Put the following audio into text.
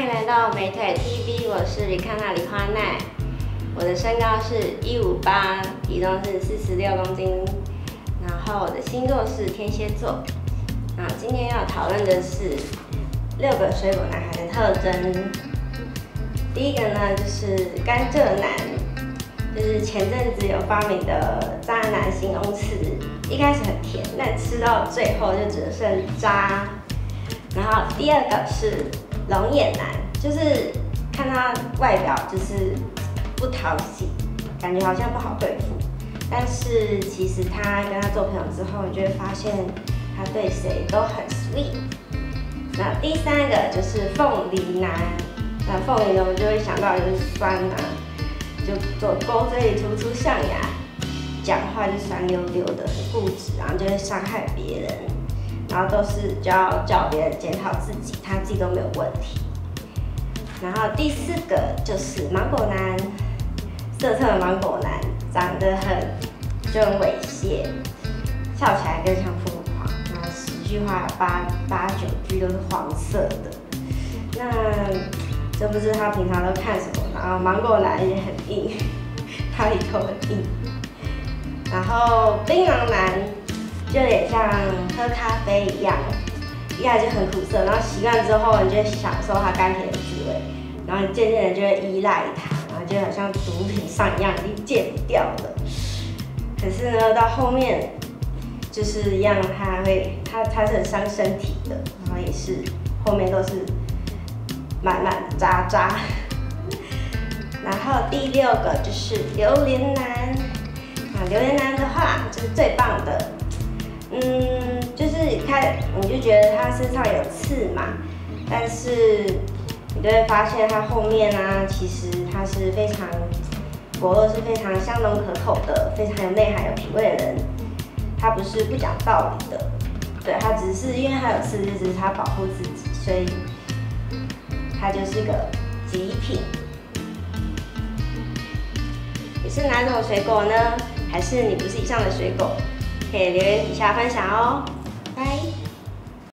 欢迎来到美腿 TV，我是李康娜李花奈，我的身高是一五八，体重是四十六公斤，然后我的星座是天蝎座。那今天要讨论的是六个水果男孩的特征。第一个呢就是甘蔗男，就是前阵子有发明的渣男形容词，一开始很甜，但吃到最后就只剩渣。然后第二个是龙眼男，就是看他外表就是不讨喜，感觉好像不好对付，但是其实他跟他做朋友之后，你就会发现他对谁都很 sweet。那第三个就是凤梨男，那凤梨呢，我们就会想到就是酸啊，就左勾嘴里突出象牙，讲话就酸溜溜的，很固执，然后就会伤害别人。然后都是就要叫别人检讨自己，他自己都没有问题。然后第四个就是芒果男，色色的芒果男，长得很就很猥亵，笑起来更像疯狂。然后十句话八八九句都是黄色的。那真不知他平常都看什么。然后芒果男也很硬，他里头很硬。然后槟榔男。就有点像喝咖啡一样，一开始很苦涩，然后习惯之后，你就享受它甘甜的滋味，然后你渐渐的就会依赖它，然后就好像毒品上一样，已经戒不掉了。可是呢，到后面就是一样，它会，它它是很伤身体的，然后也是后面都是满满的渣渣。然后第六个就是榴莲男，啊，榴莲男的话就是最棒的。嗯，就是他，你就觉得他身上有刺嘛，但是你就会发现他后面呢，其实他是非常果肉是非常香浓可口的，非常有内涵、有品味的人。他不是不讲道理的，对他只是因为他有刺，只是他保护自己，所以他就是一个极品。你是哪种水果呢？还是你不是以上的水果？可以留言底下分享哦。拜。